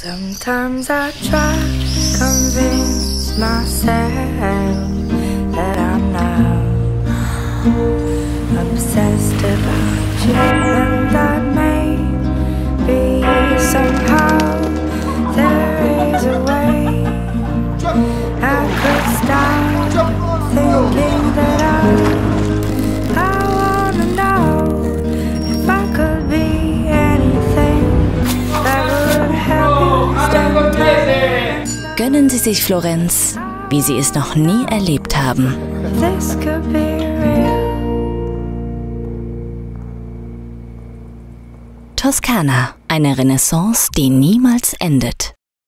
Sometimes I try to convince myself that I'm not obsessed about you and that maybe somehow there is a way I could Gönnen Sie sich Florenz, wie Sie es noch nie erlebt haben. Toskana, eine Renaissance, die niemals endet.